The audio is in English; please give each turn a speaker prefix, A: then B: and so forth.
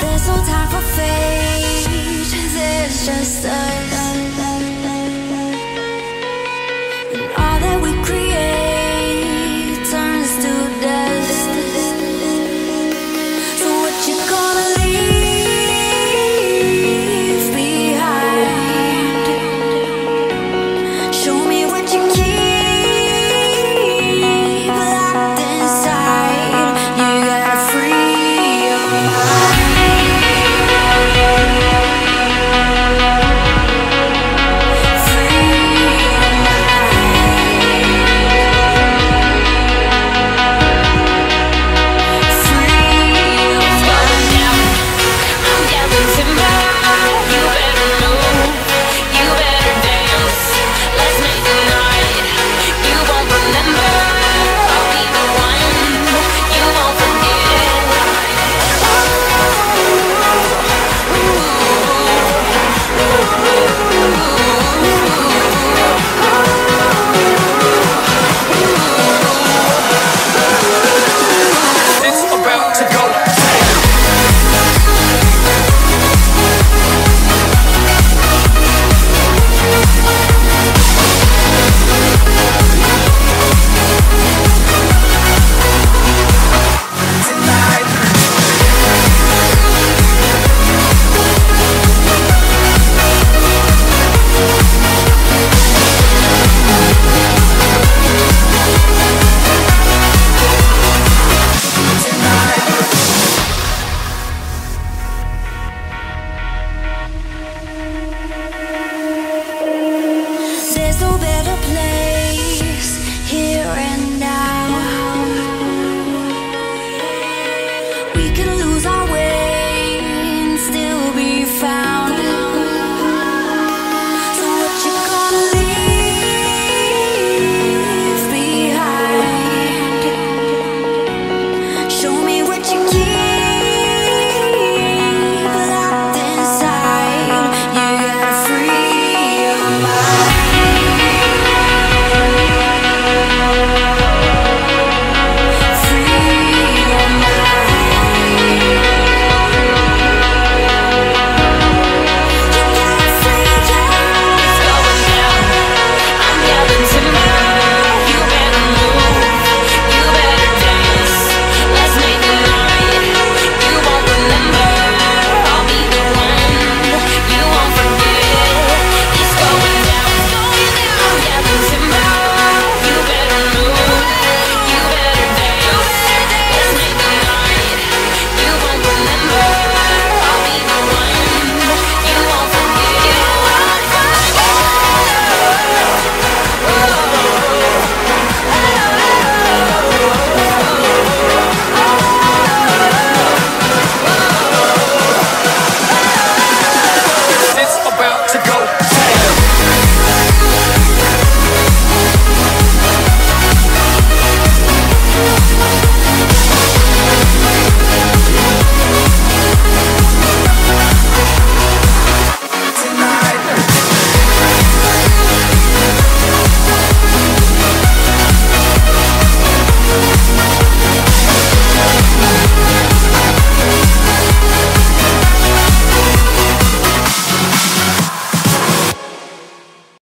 A: There's no time for fate. There's just a To play.